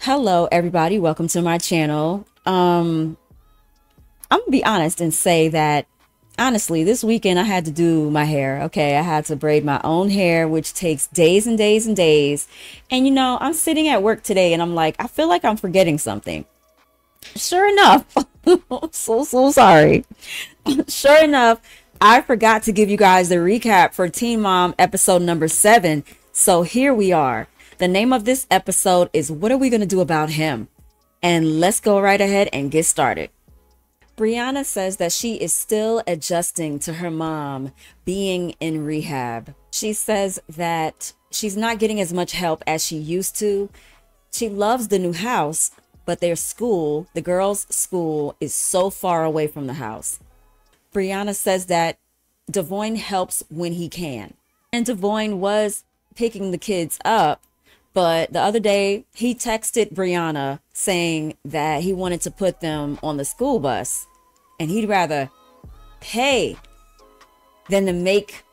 Hello, everybody. Welcome to my channel. Um, I'm gonna be honest and say that honestly, this weekend I had to do my hair. Okay, I had to braid my own hair, which takes days and days and days. And you know, I'm sitting at work today and I'm like, I feel like I'm forgetting something. Sure enough, so so sorry. sure enough, I forgot to give you guys the recap for Teen Mom episode number seven. So here we are. The name of this episode is What Are We Gonna Do About Him? And let's go right ahead and get started. Brianna says that she is still adjusting to her mom being in rehab. She says that she's not getting as much help as she used to. She loves the new house, but their school, the girls' school, is so far away from the house. Brianna says that Devoin helps when he can. And Devoin was picking the kids up but the other day, he texted Brianna saying that he wanted to put them on the school bus and he'd rather pay than to make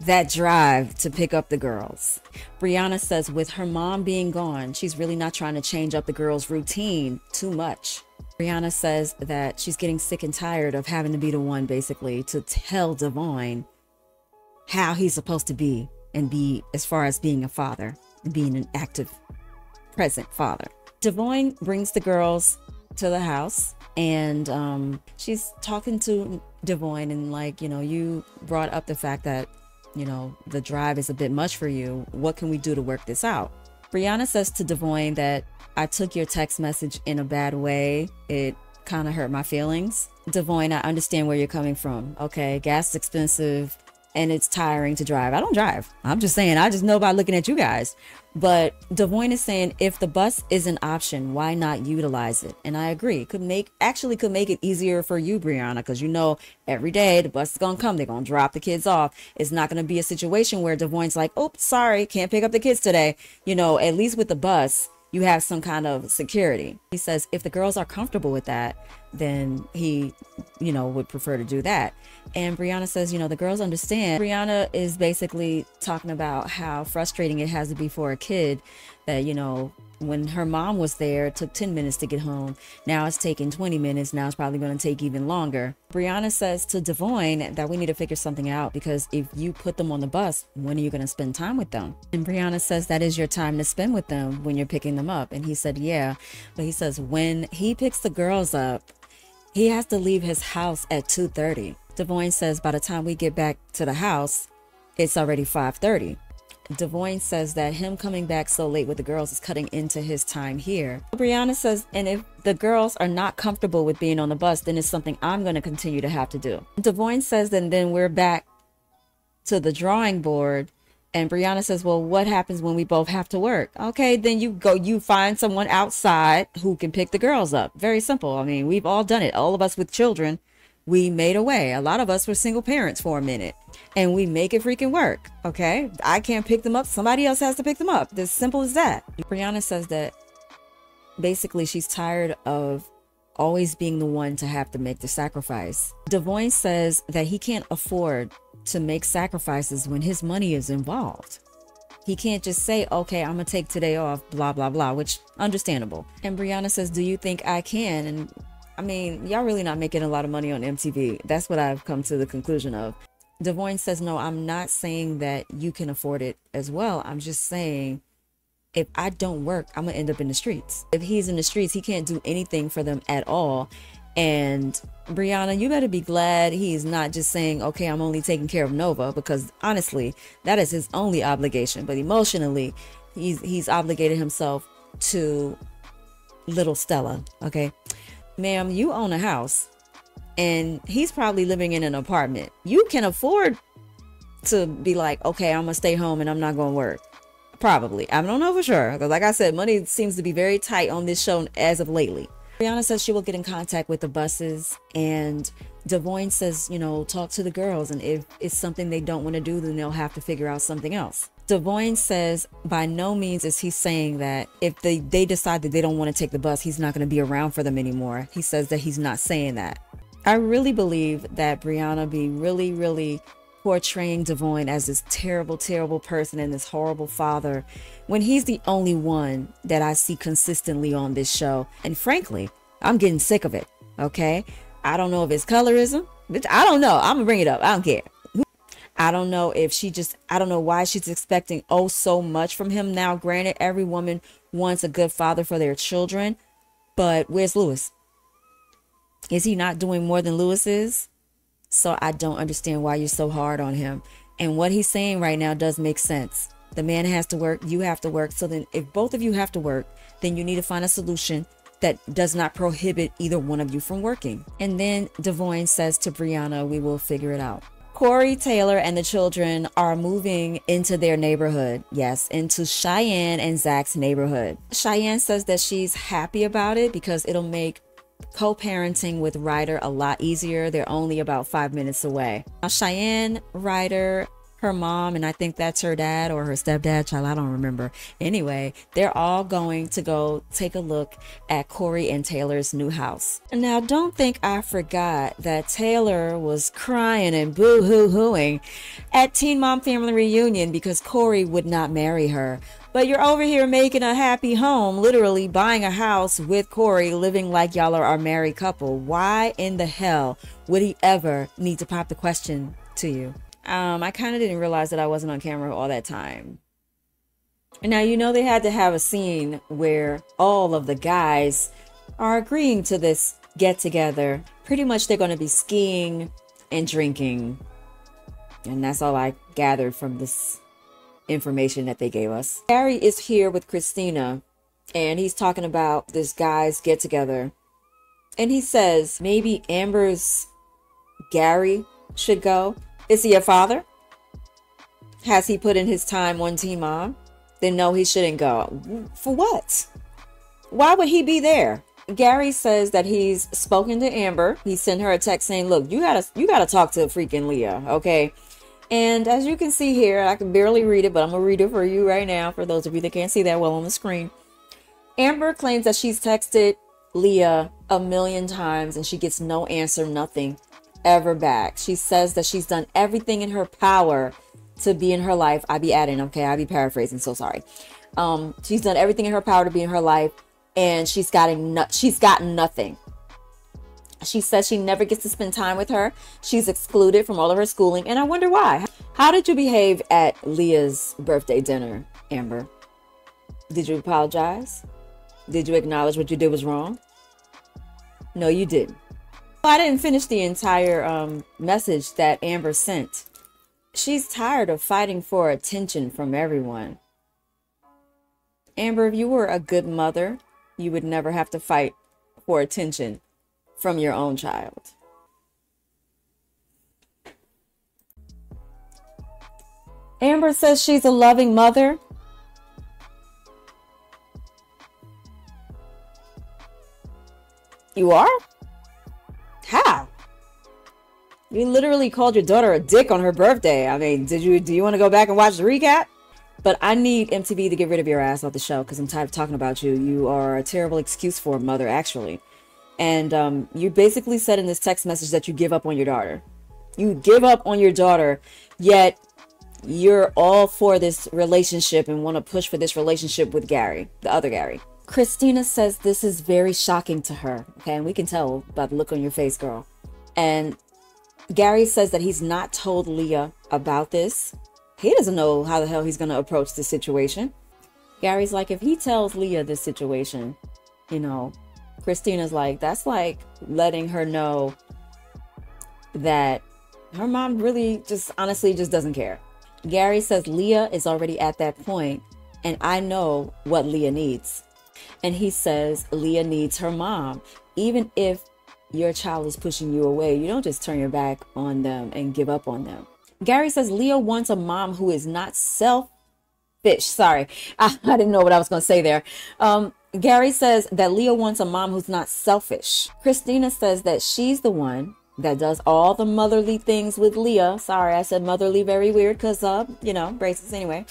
that drive to pick up the girls. Brianna says with her mom being gone, she's really not trying to change up the girls' routine too much. Brianna says that she's getting sick and tired of having to be the one basically to tell Devoin how he's supposed to be and be as far as being a father being an active, present father. Devoin brings the girls to the house and um, she's talking to Devoin and like, you know, you brought up the fact that, you know, the drive is a bit much for you. What can we do to work this out? Brianna says to Devoin that I took your text message in a bad way. It kind of hurt my feelings. Devoin, I understand where you're coming from. Okay, gas is expensive and it's tiring to drive. I don't drive. I'm just saying, I just know by looking at you guys. But Devoin is saying if the bus is an option, why not utilize it? And I agree. It Could make actually could make it easier for you, Brianna, because you know every day the bus is gonna come. They're gonna drop the kids off. It's not gonna be a situation where Devoin's like, oh, sorry, can't pick up the kids today. You know, at least with the bus, you have some kind of security. He says if the girls are comfortable with that, then he, you know, would prefer to do that. And Brianna says, you know, the girls understand. Brianna is basically talking about how frustrating it has to be for a kid that, you know, when her mom was there, it took 10 minutes to get home. Now it's taking 20 minutes. Now it's probably going to take even longer. Brianna says to Devoin that we need to figure something out because if you put them on the bus, when are you going to spend time with them? And Brianna says that is your time to spend with them when you're picking them up. And he said, yeah. But he says when he picks the girls up, he has to leave his house at 2.30. Devoin says by the time we get back to the house, it's already 5.30. Devoin says that him coming back so late with the girls is cutting into his time here. Brianna says, and if the girls are not comfortable with being on the bus, then it's something I'm going to continue to have to do. Devoin says, and then we're back to the drawing board. And Brianna says, well, what happens when we both have to work? Okay, then you go, you find someone outside who can pick the girls up. Very simple. I mean, we've all done it. All of us with children we made a way. A lot of us were single parents for a minute and we make it freaking work. Okay. I can't pick them up. Somebody else has to pick them up. As simple as that. Brianna says that basically she's tired of always being the one to have to make the sacrifice. Devoin says that he can't afford to make sacrifices when his money is involved. He can't just say, okay, I'm gonna take today off, blah, blah, blah, which understandable. And Brianna says, do you think I can? And I mean, y'all really not making a lot of money on MTV. That's what I've come to the conclusion of. Devoin says, no, I'm not saying that you can afford it as well. I'm just saying if I don't work, I'm gonna end up in the streets. If he's in the streets, he can't do anything for them at all. And Brianna, you better be glad he's not just saying, okay, I'm only taking care of Nova, because honestly, that is his only obligation. But emotionally, he's he's obligated himself to little Stella. Okay ma'am, you own a house and he's probably living in an apartment. You can afford to be like, okay, I'm gonna stay home and I'm not gonna work. Probably. I don't know for sure. Because like I said, money seems to be very tight on this show as of lately. Brianna says she will get in contact with the buses and Devoin says, you know, talk to the girls and if it's something they don't want to do, then they'll have to figure out something else. Devoin says by no means is he saying that if they, they decide that they don't want to take the bus, he's not going to be around for them anymore. He says that he's not saying that. I really believe that Brianna be really, really portraying Devoin as this terrible, terrible person and this horrible father when he's the only one that I see consistently on this show. And frankly, I'm getting sick of it. Okay. I don't know if it's colorism. I don't know. I'm gonna bring it up. I don't care. I don't know if she just, I don't know why she's expecting oh so much from him now. Granted, every woman wants a good father for their children, but where's Lewis? Is he not doing more than Lewis is? So I don't understand why you're so hard on him. And what he's saying right now does make sense. The man has to work, you have to work. So then, if both of you have to work, then you need to find a solution that does not prohibit either one of you from working. And then Devoin says to Brianna, We will figure it out. Corey Taylor and the children are moving into their neighborhood. Yes, into Cheyenne and Zach's neighborhood. Cheyenne says that she's happy about it because it'll make co-parenting with Ryder a lot easier. They're only about five minutes away. Now, Cheyenne, Ryder, her mom, and I think that's her dad or her stepdad, child, I don't remember. Anyway, they're all going to go take a look at Corey and Taylor's new house. Now, don't think I forgot that Taylor was crying and boo-hoo-hooing at Teen Mom Family Reunion because Corey would not marry her. But you're over here making a happy home, literally buying a house with Corey, living like y'all are a married couple. Why in the hell would he ever need to pop the question to you? Um, I kind of didn't realize that I wasn't on camera all that time. Now, you know, they had to have a scene where all of the guys are agreeing to this get together. Pretty much they're going to be skiing and drinking. And that's all I gathered from this information that they gave us. Gary is here with Kristina and he's talking about this guy's get together. And he says maybe Amber's Gary should go. Is he a father? Has he put in his time on Teen Mom? Then no, he shouldn't go. For what? Why would he be there? Gary says that he's spoken to Amber. He sent her a text saying, "Look, you gotta, you gotta talk to freaking Leah, okay? And as you can see here, I can barely read it, but I'm going to read it for you right now for those of you that can't see that well on the screen. Amber claims that she's texted Leah a million times and she gets no answer, nothing ever back. She says that she's done everything in her power to be in her life. I be adding, okay, I be paraphrasing, so sorry. Um, she's done everything in her power to be in her life and she's gotten no- she's gotten nothing. She says she never gets to spend time with her. She's excluded from all of her schooling, and I wonder why. How did you behave at Leah's birthday dinner, Amber? Did you apologize? Did you acknowledge what you did was wrong? No, you didn't. I didn't finish the entire um, message that Amber sent. She's tired of fighting for attention from everyone. Amber, if you were a good mother, you would never have to fight for attention from your own child. Amber says she's a loving mother. You are? How? You literally called your daughter a dick on her birthday. I mean, did you do you want to go back and watch the recap? But I need MTV to get rid of your ass off the show because I'm tired of talking about you. You are a terrible excuse for a mother, actually. And um, you basically said in this text message that you give up on your daughter. You give up on your daughter, yet you're all for this relationship and want to push for this relationship with Gary, the other Gary. Kristina says this is very shocking to her. Okay, and we can tell by the look on your face, girl. And Gary says that he's not told Leah about this. He doesn't know how the hell he's going to approach the situation. Gary's like, if he tells Leah this situation, you know, Kristina's like, that's like letting her know that her mom really just honestly just doesn't care. Gary says Leah is already at that point, and I know what Leah needs. And he says Leah needs her mom. Even if your child is pushing you away, you don't just turn your back on them and give up on them. Gary says Leah wants a mom who is not selfish. Sorry, I, I didn't know what I was going to say there. Um, Gary says that Leah wants a mom who's not selfish. Kristina says that she's the one that does all the motherly things with Leah. Sorry, I said motherly very weird because, uh, you know, braces anyway.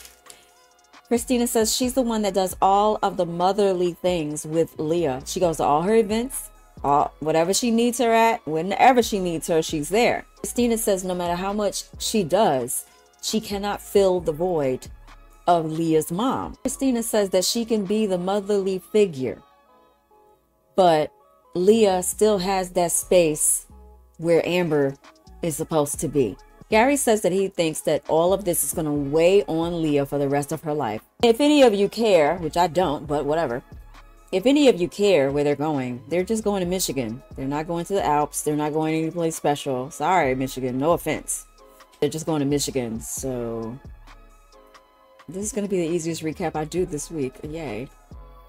Kristina says she's the one that does all of the motherly things with Leah. She goes to all her events. all, whatever she needs her at, whenever she needs her, she's there. Kristina says no matter how much she does, she cannot fill the void of Leah's mom. Kristina says that she can be the motherly figure, but Leah still has that space where Amber is supposed to be. Gary says that he thinks that all of this is going to weigh on Leah for the rest of her life. If any of you care, which I don't, but whatever, if any of you care where they're going, they're just going to Michigan. They're not going to the Alps. They're not going any place special. Sorry, Michigan. No offense. They're just going to Michigan. So this is going to be the easiest recap I do this week. Yay.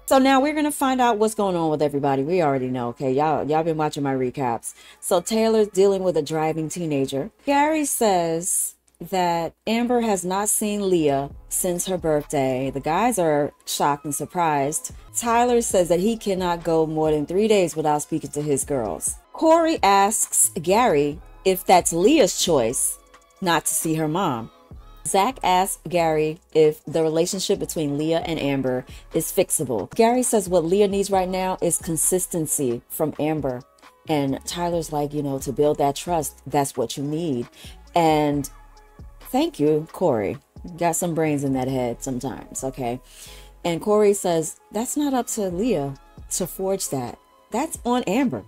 So now we're going to find out what's going on with everybody. We already know, okay? Y'all y'all been watching my recaps. So Taylor's dealing with a driving teenager. Gary says that Amber has not seen Leah since her birthday. The guys are shocked and surprised. Tyler says that he cannot go more than three days without speaking to his girls. Corey asks Gary if that's Leah's choice not to see her mom. Zach asks Gary if the relationship between Leah and Amber is fixable. Gary says what Leah needs right now is consistency from Amber. And Tyler's like, you know, to build that trust, that's what you need. And Thank you, Corey. Got some brains in that head sometimes, okay? And Corey says, That's not up to Leah to forge that. That's on Amber.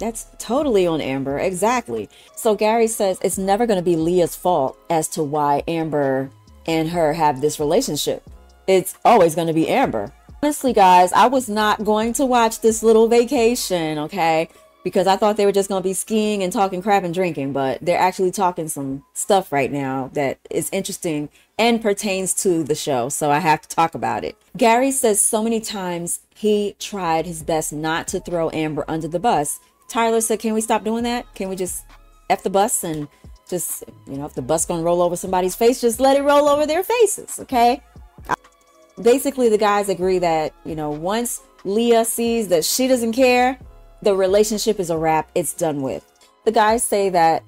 That's totally on Amber. Exactly. So Gary says it's never going to be Leah's fault as to why Amber and her have this relationship. It's always going to be Amber. Honestly, guys, I was not going to watch this little vacation, okay? because I thought they were just going to be skiing and talking crap and drinking, but they're actually talking some stuff right now that is interesting and pertains to the show. So I have to talk about it. Gary says so many times he tried his best not to throw Amber under the bus. Tyler said, Can we stop doing that? Can we just F the bus and just, you know, if the bus to roll over somebody's face, just let it roll over their faces, okay? Basically, the guys agree that, you know, once Leah sees that she doesn't care, the relationship is a wrap, it's done with. The guys say that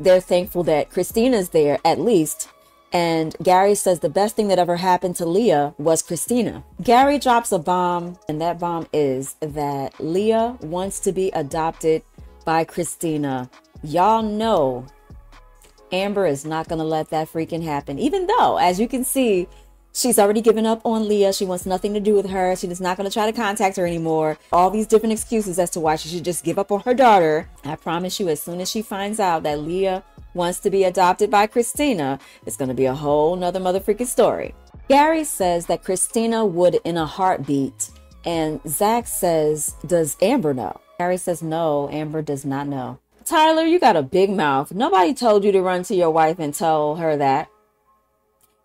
they're thankful that Kristina's there at least. And Gary says the best thing that ever happened to Leah was Kristina. Gary drops a bomb, and that bomb is that Leah wants to be adopted by Kristina. Y'all know Amber is not going to let that freaking happen, even though, as you can see, She's already given up on Leah. She wants nothing to do with her. She's not going to try to contact her anymore. All these different excuses as to why she should just give up on her daughter. I promise you, as soon as she finds out that Leah wants to be adopted by Kristina, it's going to be a whole nother motherfucking story. Gary says that Kristina would in a heartbeat. And Zach says, Does Amber know? Gary says, No, Amber does not know. Tyler, you got a big mouth. Nobody told you to run to your wife and tell her that.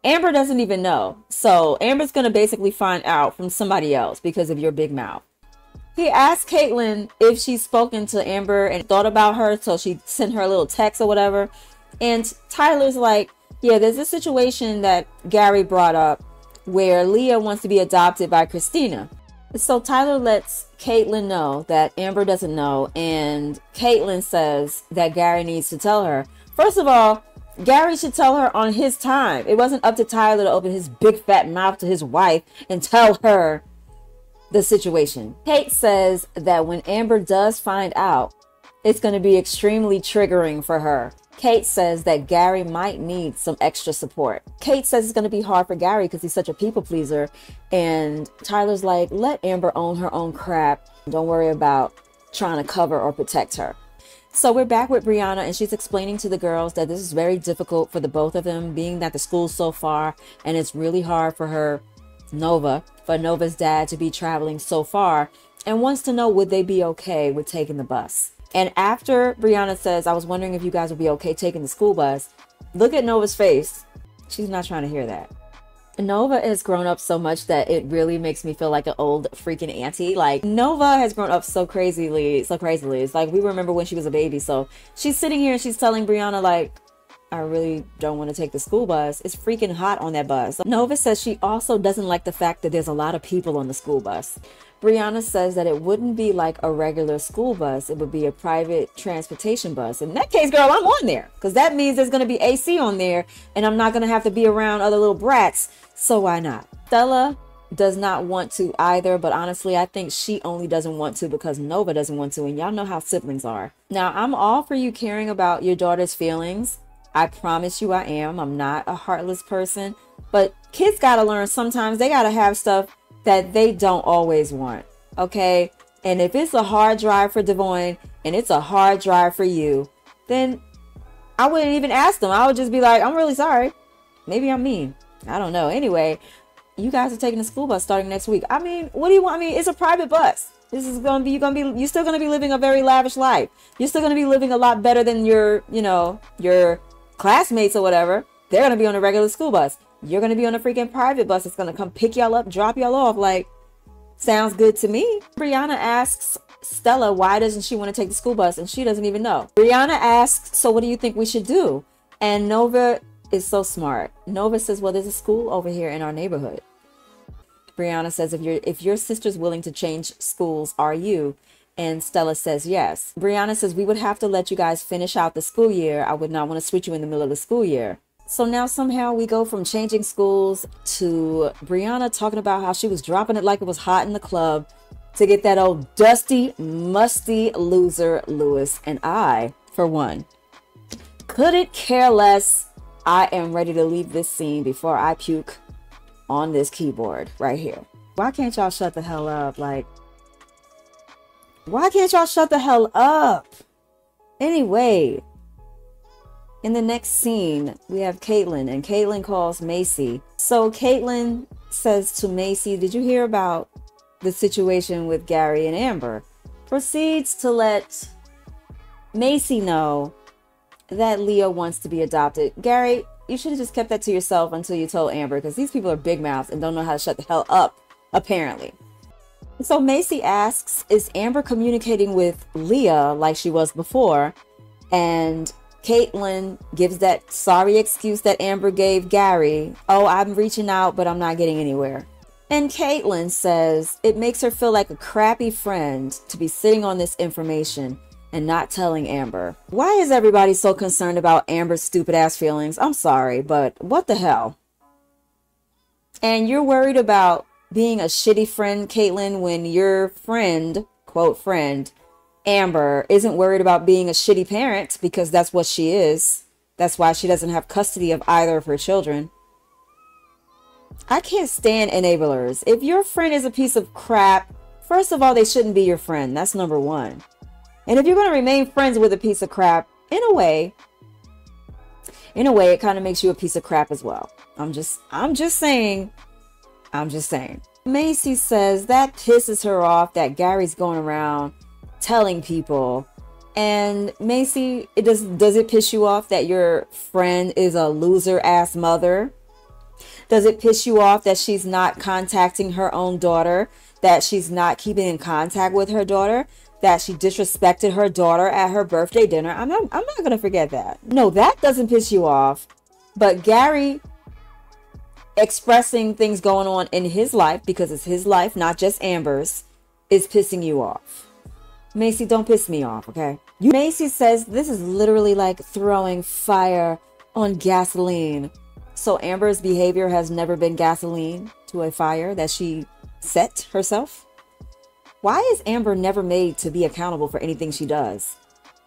Amber doesn't even know. So Amber's going to basically find out from somebody else because of your big mouth. He asked Catelynn if she's spoken to Amber and thought about her, so she sent her a little text or whatever. And Tyler's like, yeah, there's a situation that Gary brought up where Leah wants to be adopted by Kristina. So Tyler lets Catelynn know that Amber doesn't know, and Catelynn says that Gary needs to tell her. First of all, Gary should tell her on his time. It wasn't up to Tyler to open his big fat mouth to his wife and tell her the situation. Kate says that when Amber does find out, it's going to be extremely triggering for her. Kate says that Gary might need some extra support. Kate says it's going to be hard for Gary because he's such a people pleaser. And Tyler's like, let Amber own her own crap. Don't worry about trying to cover or protect her. So we're back with Brianna, and she's explaining to the girls that this is very difficult for the both of them, being that the school's so far, and it's really hard for her, Nova, for Nova's dad to be traveling so far, and wants to know would they be okay with taking the bus. And after Brianna says, I was wondering if you guys would be okay taking the school bus, look at Nova's face. She's not trying to hear that. Nova has grown up so much that it really makes me feel like an old freaking auntie. Like Nova has grown up so crazily, so crazily. It's like we remember when she was a baby. So she's sitting here and she's telling Brianna like, I really don't want to take the school bus. It's freaking hot on that bus. Nova says she also doesn't like the fact that there's a lot of people on the school bus. Brianna says that it wouldn't be like a regular school bus. It would be a private transportation bus. In that case, girl, I'm on there because that means there's going to be AC on there and I'm not going to have to be around other little brats. So why not? Stella does not want to either, but honestly, I think she only doesn't want to because Nova doesn't want to, and y'all know how siblings are. Now, I'm all for you caring about your daughter's feelings. I promise you I am. I'm not a heartless person, but kids got to learn sometimes they got to have stuff that they don't always want. Okay? And if it's a hard drive for Devoin and it's a hard drive for you, then I wouldn't even ask them. I would just be like, I'm really sorry. Maybe I'm mean. I don't know. Anyway, you guys are taking the school bus starting next week. I mean, what do you want? I mean, it's a private bus. This is gonna be you're gonna be you're still gonna be living a very lavish life. You're still gonna be living a lot better than your, you know, your classmates or whatever. They're gonna be on a regular school bus. You're gonna be on a freaking private bus. It's gonna come pick y'all up, drop y'all off. Like, sounds good to me. Brianna asks Stella why doesn't she want to take the school bus, and she doesn't even know. Brianna asks, so what do you think we should do? And Nova is so smart. Nova says, well, there's a school over here in our neighborhood. Brianna says, if your if your sister's willing to change schools, are you? And Stella says yes. Brianna says, we would have to let you guys finish out the school year. I would not want to switch you in the middle of the school year. So now somehow we go from changing schools to Brianna talking about how she was dropping it like it was hot in the club to get that old dusty, musty loser Lewis. And I, for one, couldn't care less. I am ready to leave this scene before I puke on this keyboard right here. Why can't y'all shut the hell up? Like, why can't y'all shut the hell up? Anyway, in the next scene, we have Catelynn, and Catelynn calls Maci. So Catelynn says to Maci, Did you hear about the situation with Gary and Amber? Proceeds to let Maci know that Leah wants to be adopted. Gary, you should have just kept that to yourself until you told Amber because these people are big mouths and don't know how to shut the hell up, apparently. So Maci asks, Is Amber communicating with Leah like she was before? And Catelynn gives that sorry excuse that Amber gave Gary. Oh, I'm reaching out, but I'm not getting anywhere. And Catelynn says it makes her feel like a crappy friend to be sitting on this information and not telling Amber. Why is everybody so concerned about Amber's stupid ass feelings? I'm sorry, but what the hell? And you're worried about being a shitty friend, Catelynn, when your friend, quote friend, Amber, isn't worried about being a shitty parent because that's what she is. That's why she doesn't have custody of either of her children. I can't stand enablers. If your friend is a piece of crap, first of all, they shouldn't be your friend. That's number one. And if you're going to remain friends with a piece of crap, in a way, in a way, it kind of makes you a piece of crap as well. I'm just, I'm just saying, I'm just saying. Maci says that pisses her off that Gary's going around telling people. And Maci, it does does it piss you off that your friend is a loser ass mother? Does it piss you off that she's not contacting her own daughter? That she's not keeping in contact with her daughter? that she disrespected her daughter at her birthday dinner. I'm not, I'm not to forget that. No, that doesn't piss you off. But Gary expressing things going on in his life because it's his life, not just Amber's, is pissing you off. Maci, don't piss me off, okay? You, Maci says this is literally like throwing fire on gasoline. So Amber's behavior has never been gasoline to a fire that she set herself. Why is Amber never made to be accountable for anything she does?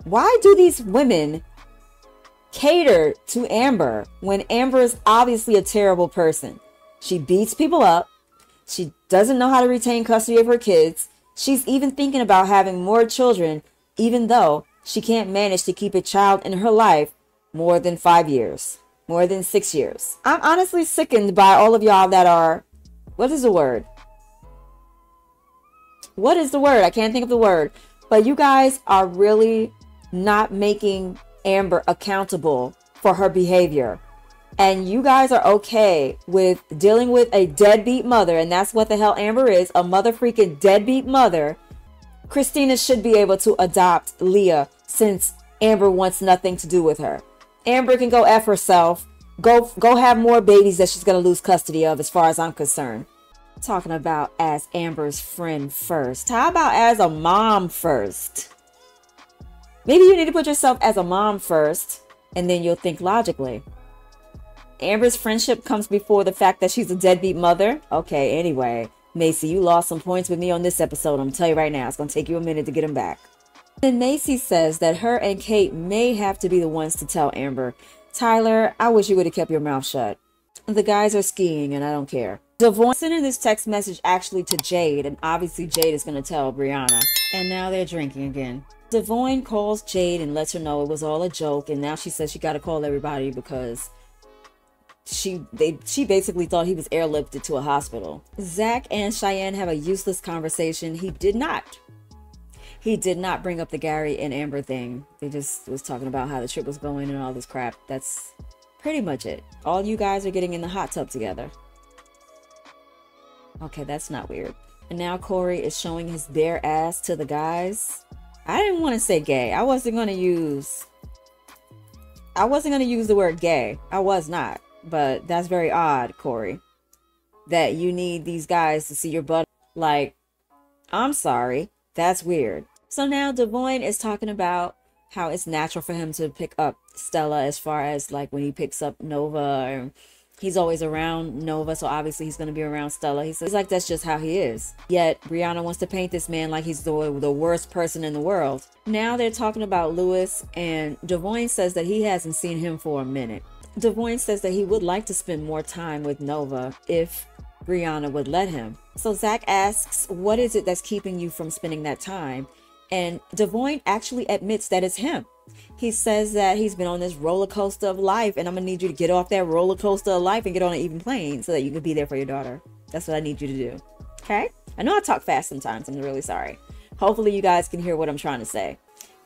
Why do these women cater to Amber when Amber is obviously a terrible person? She beats people up. She doesn't know how to retain custody of her kids. She's even thinking about having more children, even though she can't manage to keep a child in her life more than five years, more than six years. I'm honestly sickened by all of y'all that are, what is the word? what is the word? I can't think of the word. But you guys are really not making Amber accountable for her behavior. And you guys are okay with dealing with a deadbeat mother, and that's what the hell Amber is a mother freaking deadbeat mother. Kristina should be able to adopt Leah since Amber wants nothing to do with her. Amber can go F herself. Go go have more babies that she's gonna lose custody of as far as I'm concerned talking about as Amber's friend first. How about as a mom first? Maybe you need to put yourself as a mom first, and then you'll think logically. Amber's friendship comes before the fact that she's a deadbeat mother. Okay, anyway, Maci, you lost some points with me on this episode. I'm tell you right now, it's gonna take you a minute to get them back. Then Maci says that her and Kate may have to be the ones to tell Amber, Tyler, I wish you would have kept your mouth shut. The guys are skiing and I don't care. Devoin sending this text message actually to Jade, and obviously Jade is going to tell Brianna. And now they're drinking again. Devoin calls Jade and lets her know it was all a joke, and now she says she got to call everybody because she they she basically thought he was airlifted to a hospital. Zach and Cheyenne have a useless conversation. He did not. He did not bring up the Gary and Amber thing. They just was talking about how the trip was going and all this crap. That's pretty much it. All you guys are getting in the hot tub together. Okay, that's not weird. And now Corey is showing his bare ass to the guys. I didn't want to say gay. I wasn't going to use I wasn't going to use the word gay. I was not. But that's very odd, Corey. That you need these guys to see your butt. Like, I'm sorry. That's weird. So now Devoin is talking about how it's natural for him to pick up Stella as far as like when he picks up Nova or he's always around Nova, so obviously he's going to be around Stella. He says like that's just how he is. Yet Brianna wants to paint this man like he's the, the worst person in the world. Now they're talking about Lewis, and Devoin says that he hasn't seen him for a minute. Devoin says that he would like to spend more time with Nova if Brianna would let him. So Zach asks, What is it that's keeping you from spending that time? And Devoin actually admits that it's him. He says that he's been on this roller coaster of life, and I'm gonna need you to get off that roller coaster of life and get on an even plane so that you can be there for your daughter. That's what I need you to do. Okay? I know I talk fast sometimes. I'm really sorry. Hopefully, you guys can hear what I'm trying to say.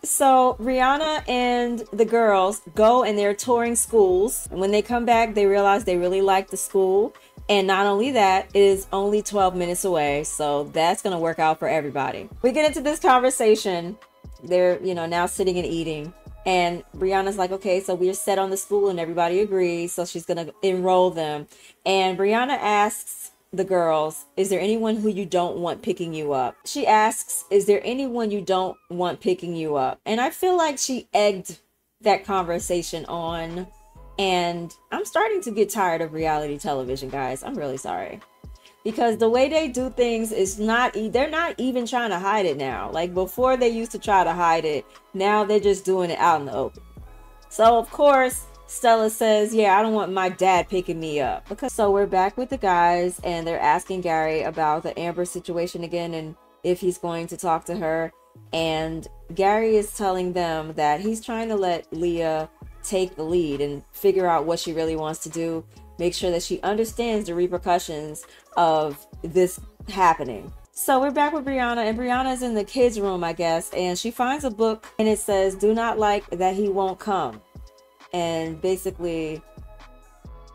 So, Brianna and the girls go and they're touring schools. And when they come back, they realize they really like the school. And not only that, it is only 12 minutes away. So, that's going to work out for everybody. We get into this conversation they're you know now sitting and eating. And brianna's like okay so we're set on the school and everybody agrees so she's gonna enroll them. And brianna asks the girls is there anyone who you don't want picking you up? She asks is there anyone you don't want picking you up? And i feel like she egged that conversation on. And i'm starting to get tired of reality television guys. I'm really sorry because the way they do things is not they're not even trying to hide it now. Like before they used to try to hide it now they're just doing it out in the open. So of course stella says yeah i don't want my dad picking me up. Because so we're back with the guys and they're asking gary about the amber situation again and if he's going to talk to her. And gary is telling them that he's trying to let leah take the lead and figure out what she really wants to do make sure that she understands the repercussions of this happening. So we're back with Brianna, and Brianna's in the kids' room, I guess, and she finds a book and it says, Do not like that he won't come. And basically,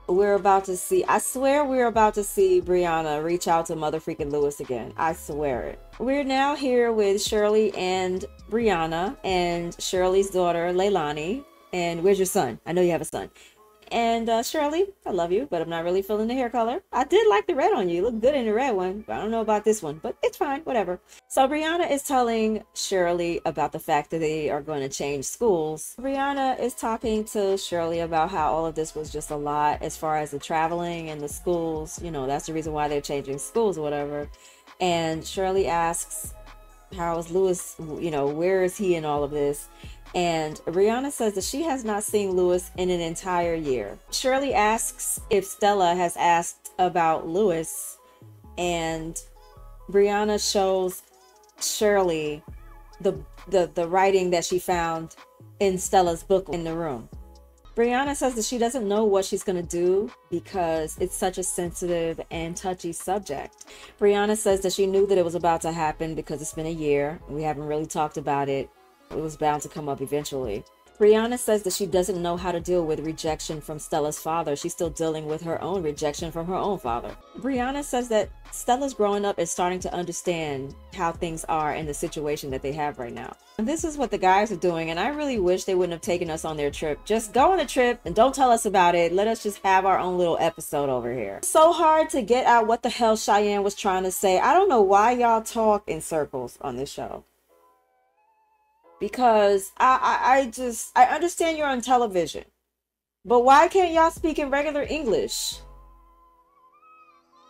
we're about to see, I swear, we're about to see Brianna reach out to Mother freaking Lewis again. I swear it. We're now here with Shirley and Brianna, and Shirley's daughter, Leilani. And where's your son? I know you have a son. And uh, Shirley, I love you, but I'm not really feeling the hair color. I did like the red on you. you look good in the red one, but I don't know about this one, but it's fine, whatever. So Brianna is telling Shirley about the fact that they are going to change schools. Brianna is talking to Shirley about how all of this was just a lot as far as the traveling and the schools. You know, that's the reason why they're changing schools or whatever. And Shirley asks, how is Lewis, you know, where is he in all of this? And Brianna says that she has not seen Lewis in an entire year. Shirley asks if Stella has asked about Lewis, and Brianna shows Shirley the, the, the writing that she found in Stella's book in the room. Brianna says that she doesn't know what she's going to do because it's such a sensitive and touchy subject. Brianna says that she knew that it was about to happen because it's been a year. We haven't really talked about it it was bound to come up eventually. Brianna says that she doesn't know how to deal with rejection from Stella's father. She's still dealing with her own rejection from her own father. Brianna says that Stella's growing up and starting to understand how things are in the situation that they have right now. And this is what the guys are doing, and I really wish they wouldn't have taken us on their trip. Just go on a trip and don't tell us about it. Let us just have our own little episode over here. So hard to get out what the hell Cheyenne was trying to say. I don't know why y'all talk in circles on this show because I, I, I just I understand you're on television, But why can't y'all speak in regular English?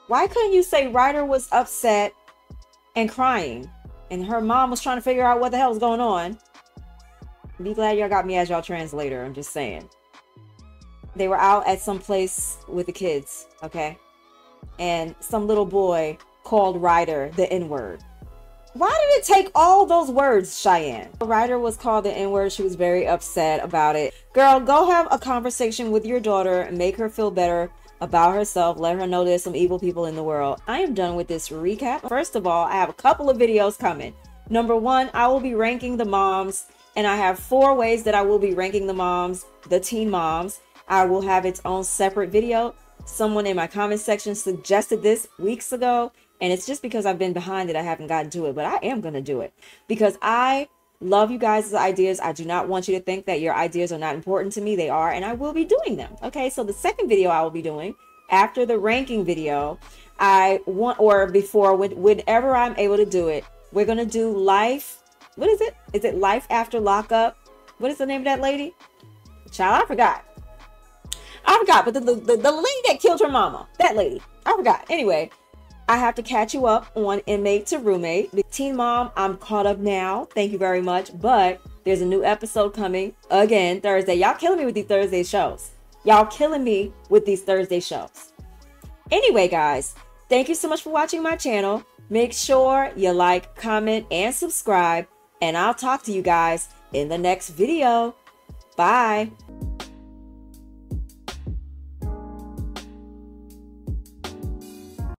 Why couldn't you say Ryder was upset and crying and her mom was trying to figure out what the hell was going on? Be glad y'all got me as y'all translator. I'm just saying. They were out at some place with the kids, okay? And some little boy called Ryder the N word. Why did it take all those words, Cheyenne? The Ryder was called the N word. She was very upset about it. Girl, go have a conversation with your daughter make her feel better about herself. Let her know there's some evil people in the world. I am done with this recap. First of all, I have a couple of videos coming. Number one, I will be ranking the moms, and I have four ways that I will be ranking the moms, the teen moms. I will have its own separate video. Someone in my comment section suggested this weeks ago, and it's just because I've been behind it, I haven't gotten to it, but I am going to do it because I love you guys' ideas. I do not want you to think that your ideas are not important to me. They are, and I will be doing them. Okay, so the second video I will be doing after the ranking video, I want, or before, whenever I'm able to do it, we're going to do life. What is it? Is it life after lockup? What is the name of that lady? Child, I forgot. I forgot, but the, the, the lady that killed her mama, that lady, I forgot. Anyway, I have to catch you up on inmate to roommate. The teen mom, I'm caught up now. Thank you very much. But there's a new episode coming again Thursday. Y'all killing me with these Thursday shows. Y'all killing me with these Thursday shows. Anyway, guys, thank you so much for watching my channel. Make sure you like, comment, and subscribe. And I'll talk to you guys in the next video. Bye.